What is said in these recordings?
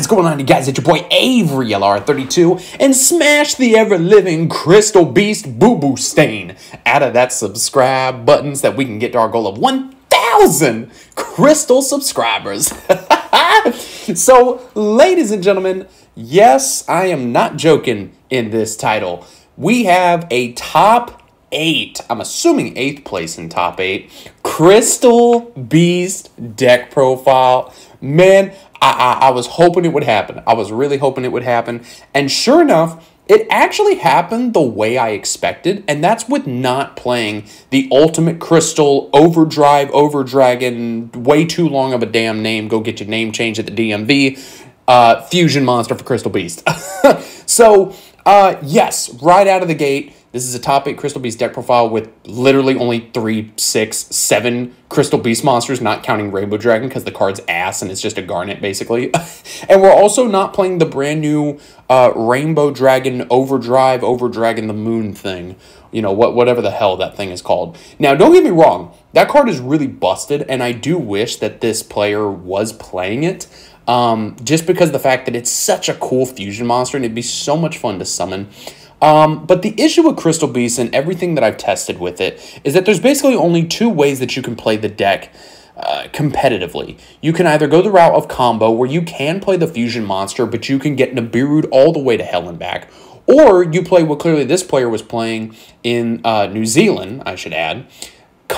What's going on, you guys? It's your boy Avery LR32 and smash the ever living Crystal Beast Boo Boo Stain out of that subscribe button so that we can get to our goal of 1,000 Crystal subscribers. so, ladies and gentlemen, yes, I am not joking in this title. We have a top eight, I'm assuming eighth place in top eight, Crystal Beast deck profile. Man, I, I, I was hoping it would happen. I was really hoping it would happen. And sure enough, it actually happened the way I expected, and that's with not playing the Ultimate Crystal Overdrive Overdragon, way too long of a damn name, go get your name changed at the DMV, uh, Fusion Monster for Crystal Beast. so, uh, yes, right out of the gate, this is a top 8 Crystal Beast deck profile with literally only three, six, seven Crystal Beast monsters, not counting Rainbow Dragon because the card's ass and it's just a Garnet, basically. and we're also not playing the brand new uh, Rainbow Dragon Overdrive, Overdragon the Moon thing. You know, what whatever the hell that thing is called. Now, don't get me wrong, that card is really busted, and I do wish that this player was playing it. Um, just because the fact that it's such a cool fusion monster and it'd be so much fun to summon. Um, but the issue with Crystal Beast and everything that I've tested with it is that there's basically only two ways that you can play the deck uh, competitively. You can either go the route of combo, where you can play the fusion monster, but you can get Nibirued all the way to hell and back, or you play what clearly this player was playing in uh, New Zealand, I should add,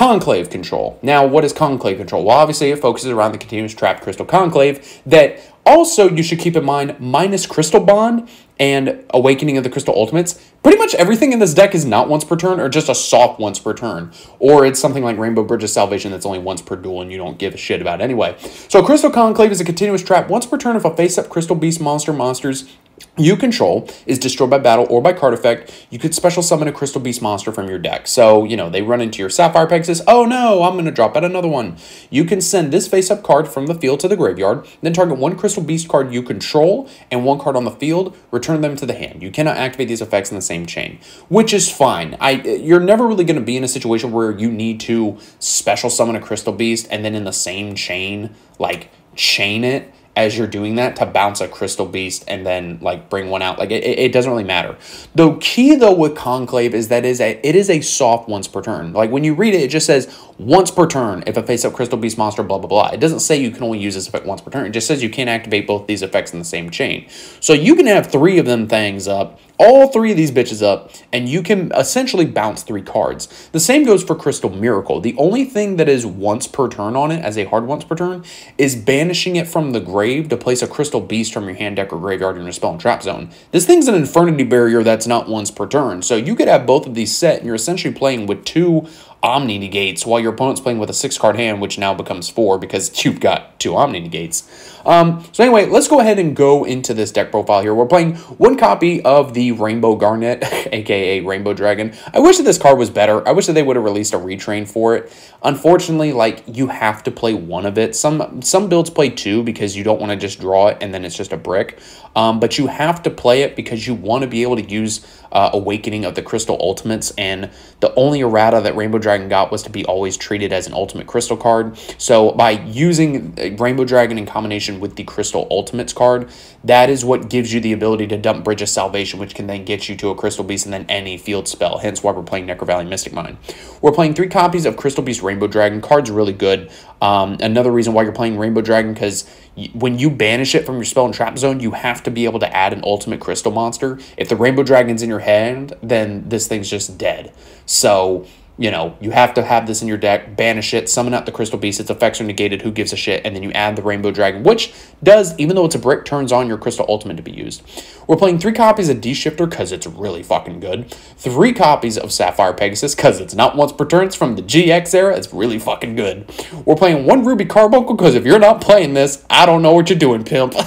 Conclave control. Now, what is Conclave control? Well, obviously, it focuses around the continuous trapped crystal conclave that also you should keep in mind minus Crystal Bond and Awakening of the Crystal Ultimates, pretty much everything in this deck is not once per turn or just a soft once per turn. Or it's something like Rainbow Bridge of Salvation that's only once per duel and you don't give a shit about anyway. So Crystal Conclave is a continuous trap once per turn if a face-up Crystal Beast monster monsters you control is destroyed by battle or by card effect, you could special summon a Crystal Beast monster from your deck. So, you know, they run into your Sapphire Pegasus. Oh no, I'm going to drop out another one. You can send this face-up card from the field to the graveyard, then target one Crystal Beast card you control and one card on the field, return them to the hand. You cannot activate these effects in the same chain, which is fine. I You're never really going to be in a situation where you need to special summon a Crystal Beast and then in the same chain, like, chain it as you're doing that to bounce a crystal beast and then like bring one out. Like it, it doesn't really matter. The key though with conclave is that is a it is a soft once per turn. Like when you read it it just says once per turn if a face up crystal beast monster blah blah blah. It doesn't say you can only use this effect once per turn. It just says you can't activate both these effects in the same chain. So you can have three of them things up all three of these bitches up, and you can essentially bounce three cards. The same goes for Crystal Miracle. The only thing that is once per turn on it, as a hard once per turn, is banishing it from the grave to place a Crystal Beast from your hand deck or graveyard in your spell and trap zone. This thing's an Infernity Barrier that's not once per turn, so you could have both of these set, and you're essentially playing with two Omni Negates while your opponent's playing with a six card hand, which now becomes four because you've got two Omni Negates. Um, so anyway, let's go ahead and go into this deck profile here. We're playing one copy of the Rainbow Garnet, aka Rainbow Dragon. I wish that this card was better. I wish that they would have released a retrain for it. Unfortunately, like you have to play one of it. Some some builds play two because you don't want to just draw it and then it's just a brick. Um, but you have to play it because you want to be able to use uh, Awakening of the Crystal Ultimates, and the only errata that Rainbow Dragon got was to be always treated as an Ultimate Crystal card. So by using uh, Rainbow Dragon in combination with the Crystal Ultimates card, that is what gives you the ability to dump Bridge of Salvation, which can then get you to a Crystal Beast and then any field spell, hence why we're playing Necro Valley Mystic Mine. We're playing three copies of Crystal Beast Rainbow Dragon. Card's really good. Um, another reason why you're playing Rainbow Dragon, because when you banish it from your spell and trap zone, you have to be able to add an ultimate crystal monster. If the rainbow dragon's in your hand, then this thing's just dead. So you know, you have to have this in your deck, banish it, summon out the Crystal Beast, its effects are negated, who gives a shit, and then you add the Rainbow Dragon, which does, even though it's a brick, turns on your Crystal Ultimate to be used. We're playing three copies of D-Shifter, because it's really fucking good, three copies of Sapphire Pegasus, because it's not once per turn, it's from the GX era, it's really fucking good. We're playing one Ruby Carbuncle, because if you're not playing this, I don't know what you're doing, pimp.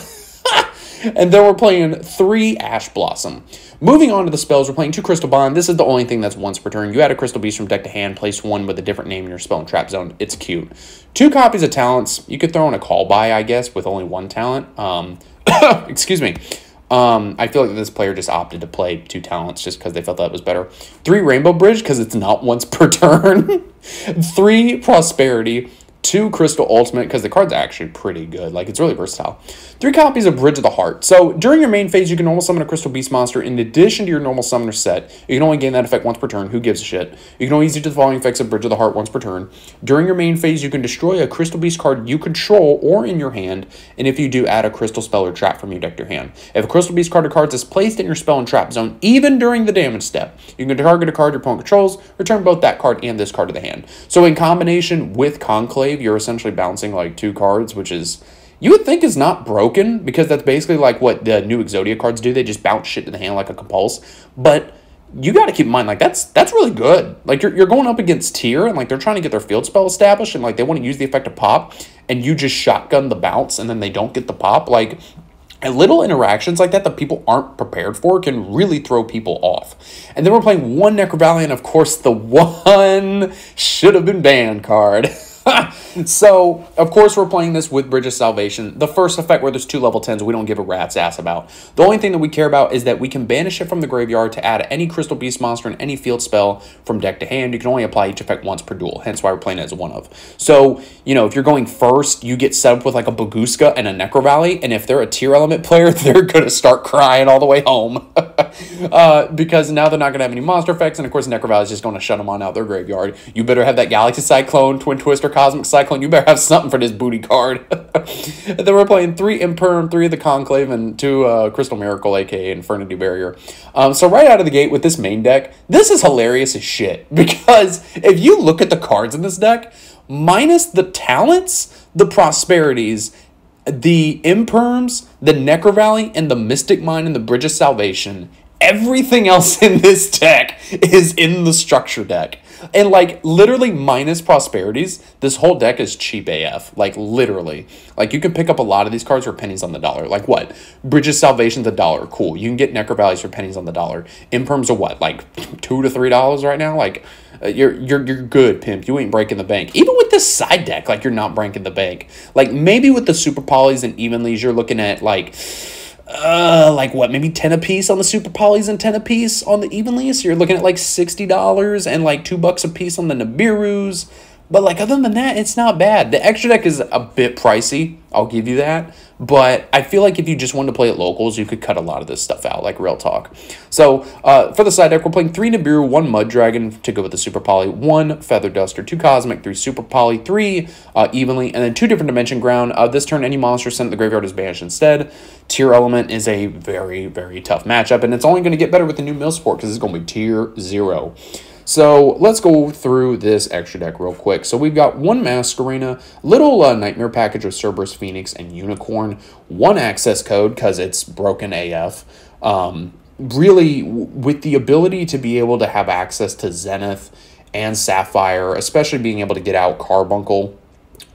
and then we're playing three Ash Blossom. Moving on to the spells, we're playing two Crystal Bond. This is the only thing that's once per turn. You add a Crystal Beast from deck to hand, place one with a different name in your spell and trap zone. It's cute. Two copies of talents. You could throw in a call by, I guess, with only one talent. Um, excuse me. Um, I feel like this player just opted to play two talents just because they felt that was better. Three Rainbow Bridge because it's not once per turn. Three Prosperity two Crystal Ultimate, because the card's actually pretty good. Like, it's really versatile. Three copies of Bridge of the Heart. So, during your main phase, you can normal summon a Crystal Beast monster in addition to your normal summoner set. You can only gain that effect once per turn. Who gives a shit? You can only use it to the following effects of Bridge of the Heart once per turn. During your main phase, you can destroy a Crystal Beast card you control or in your hand, and if you do, add a Crystal Spell or Trap from your deck to your hand. If a Crystal Beast card or cards is placed in your spell and trap zone, even during the damage step, you can target a card your opponent controls, return both that card and this card to the hand. So in combination with Conclave, you're essentially bouncing like two cards, which is you would think is not broken because that's basically like what the new Exodia cards do. They just bounce shit to the hand like a compulse. But you got to keep in mind like that's that's really good. Like you're, you're going up against tier and like they're trying to get their field spell established and like they want to use the effect of pop and you just shotgun the bounce and then they don't get the pop. Like and little interactions like that that people aren't prepared for can really throw people off. And then we're playing one Necrovalley and of course the one should have been banned card. so, of course, we're playing this with Bridge of Salvation. The first effect where there's two level 10s we don't give a rat's ass about. The only thing that we care about is that we can banish it from the graveyard to add any Crystal Beast monster and any field spell from deck to hand. You can only apply each effect once per duel, hence why we're playing it as one of. So, you know, if you're going first, you get set up with like a Bagooska and a Necrovalley, and if they're a Tearlaments player, they're going to start crying all the way home. uh, because now they're not going to have any monster effects, and of course, Necrovalley is just going to shut them on out their graveyard. You better have that Galaxy Cyclone, Twin Twister, Cosmic Cyclone. You better have something for this booty card. then we're playing three Imperm, three of the Conclave, and two uh, Crystal Miracle, aka Infernity Barrier. Um, so right out of the gate with this main deck, this is hilarious as shit. Because if you look at the cards in this deck, minus the talents, the prosperities, the Imperms, the Necrovalley, and the Mystic Mine and the Bridge of Salvation, everything else in this deck is in the structure deck. And like literally minus prosperities, this whole deck is cheap AF. Like literally. Like you can pick up a lot of these cards for pennies on the dollar. Like what? Bridges Salvation's a dollar. Cool. You can get Necrovalleys for pennies on the dollar. Imperms are what? Like two to three dollars right now? Like uh, you're you're you're good, pimp. You ain't breaking the bank. Even with this side deck, like you're not breaking the bank. Like maybe with the super polys and evenlies, you're looking at like uh like what maybe 10 a piece on the super polys and 10 a piece on the evenly so you're looking at like $60 and like 2 bucks a piece on the Nibiru's but like other than that it's not bad the extra deck is a bit pricey I'll give you that but I feel like if you just wanted to play at locals, you could cut a lot of this stuff out, like real talk. So uh, for the side deck, we're playing three Nibiru, one Mudragon to go with the Super Poly, one Feather Duster, two Cosmic, three Super Poly, three uh, Evenly, and then two different Dimension Ground. Uh, this turn, any monster sent to the graveyard is banished instead. Tearlaments is a very, very tough matchup, and it's only going to get better with the new mill support because it's going to be Tier 0. So let's go through this extra deck real quick. So we've got one Masquerena, little uh, Knightmare package of Cerberus, Phoenix, and Unicorn, one access code because it's broken AF. Um, really, with the ability to be able to have access to Zenith and Sapphire, especially being able to get out Carbuncle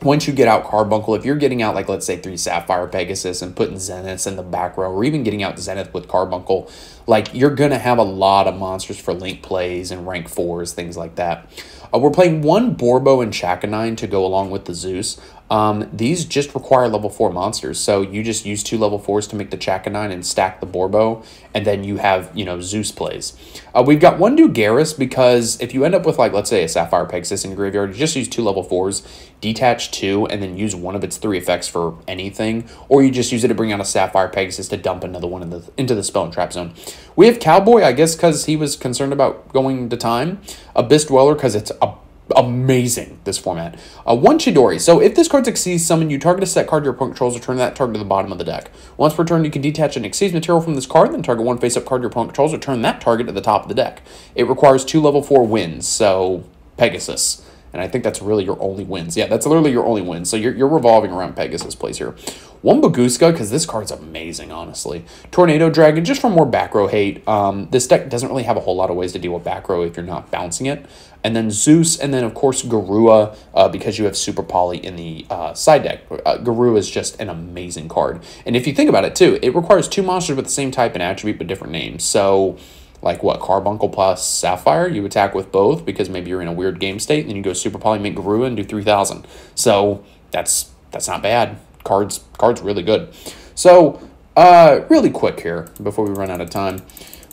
once you get out Carbuncle, if you're getting out, like, let's say, three Sapphire Pegasus and putting Zenith in the back row, or even getting out Zenith with Carbuncle, like, you're to have a lot of monsters for link plays and rank fours, things like that. Uh, we're playing one Borbo and Chakanine to go along with the Zeus. Um, these just require level 4 monsters, so you just use two level 4s to make the Chakanine and stack the Borbo, and then you have, you know, Zeus plays. Uh, we've got one Garrus because if you end up with, like, let's say a Sapphire Pegasus in your graveyard, you just use two level 4s, detach two, and then use one of its three effects for anything, or you just use it to bring out a Sapphire Pegasus to dump another one in the, into the spell and trap zone. We have Cowboy, I guess, because he was concerned about going to time. Abyss Dweller, because it's a amazing, this format. Uh, one Chidori. So if this card succeeds summon, you target a set card your opponent controls, return that target to the bottom of the deck. Once per turn, you can detach an Xyz material from this card, then target one face-up card your opponent controls, return that target to the top of the deck. It requires two level 4 wins, so Pegasus. And I think that's really your only wins. Yeah, that's literally your only wins. So you're, you're revolving around Pegasus plays here. One Bagooska, because this card's amazing, honestly. Tornado Dragon, just for more back row hate. Um, this deck doesn't really have a whole lot of ways to deal with back row if you're not bouncing it. And then Zeus, and then, of course, Garura, uh, because you have Super Poly in the uh, side deck. Uh, Garura is just an amazing card. And if you think about it, too, it requires two monsters with the same type and attribute but different names. So like what carbuncle plus sapphire? You attack with both because maybe you're in a weird game state and then you go super poly make Garura and do 3000 so that's that's not bad. Cards cards really good. So uh really quick here before we run out of time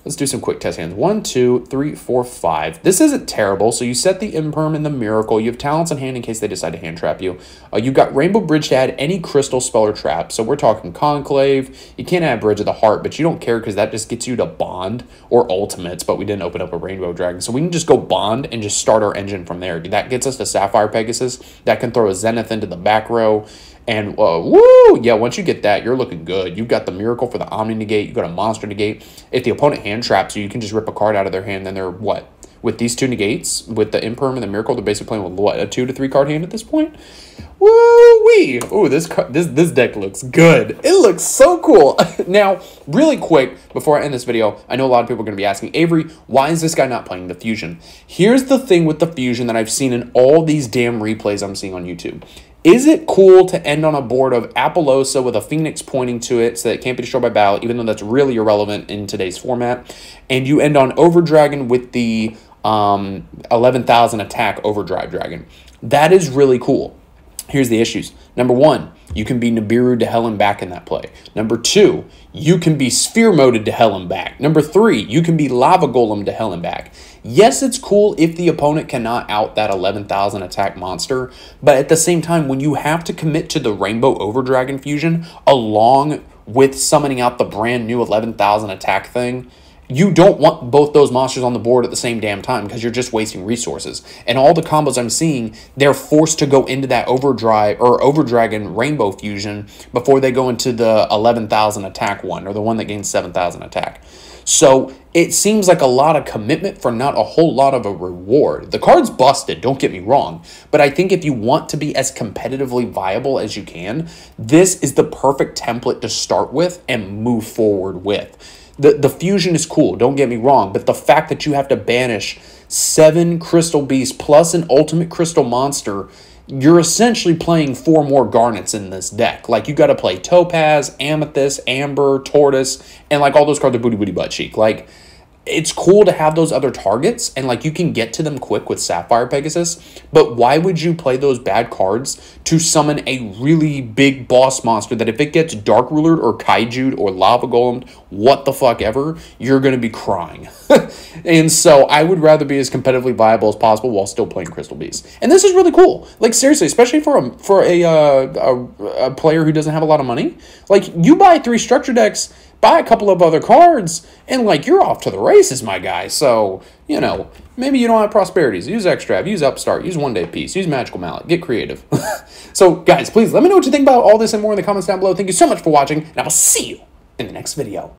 Let's do some quick test hands. One, two, three, four, five. This isn't terrible. So you set the Imperm and the Miracle. You have Talents in hand in case they decide to hand trap you. Uh, you've got Rainbow Bridge to add any Crystal Spell or Trap. So we're talking Conclave. You can't add Bridge of the Heart, but you don't care because that just gets you to Bond or Ultimates, but we didn't open up a Rainbow Dragon. So we can just go Bond and just start our engine from there. That gets us to Sapphire Pegasus. That can throw a Zenith into the back row. And uh, woo, yeah, once you get that, you're looking good. You've got the miracle for the Omni negate. You've got a monster negate. If the opponent hand traps you, you can just rip a card out of their hand. Then they're what? With these two negates, with the Imperm and the Miracle, they're basically playing with what? A two to three card hand at this point? Woo wee! Ooh, this this this deck looks good. It looks so cool. now, really quick before I end this video, I know a lot of people are going to be asking, Avery, why is this guy not playing the fusion? Here's the thing with the fusion that I've seen in all these damn replays I'm seeing on YouTube. Is it cool to end on a board of Apollousa with a Phoenix pointing to it so that it can't be destroyed by battle, even though that's really irrelevant in today's format? And you end on Overdragon with the um, 11,000 attack Overdrive Dragon. That is really cool. Here's the issues. Number one, you can be Nibiru to hell and back in that play. Number two, you can be Sphere Moded to hell and back. Number three, you can be Lava Golem to hell and back. Yes, it's cool if the opponent cannot out that 11,000 attack monster, but at the same time, when you have to commit to the Rainbow Over Dragon fusion along with summoning out the brand new 11,000 attack thing, you don't want both those monsters on the board at the same damn time because you're just wasting resources. And all the combos I'm seeing, they're forced to go into that overdrive or overdragon rainbow fusion before they go into the 11,000 attack one or the one that gains 7,000 attack. So it seems like a lot of commitment for not a whole lot of a reward. The card's busted, don't get me wrong, but I think if you want to be as competitively viable as you can, this is the perfect template to start with and move forward with the, the fusion is cool, don't get me wrong, but the fact that you have to banish seven crystal beasts plus an ultimate crystal monster, you're essentially playing four more garnets in this deck. Like you got to play topaz, amethyst, amber, tortoise, and like all those cards are booty booty butt cheek. Like it's cool to have those other targets and like you can get to them quick with Sapphire Pegasus, but why would you play those bad cards to summon a really big boss monster that if it gets Dark Rulered or Kaiju'd or Lava Golem, what the fuck ever, you're going to be crying. and so I would rather be as competitively viable as possible while still playing Crystal Beast. And this is really cool. Like seriously, especially for a for a, uh, a, a player who doesn't have a lot of money. Like you buy three structure decks buy a couple of other cards, and like you're off to the races, my guy. So, you know, maybe you don't have prosperities. Use Extrav, use Upstart, use One Day Peace, use Magical Mallet. Get creative. so, guys, please let me know what you think about all this and more in the comments down below. Thank you so much for watching, and I will see you in the next video.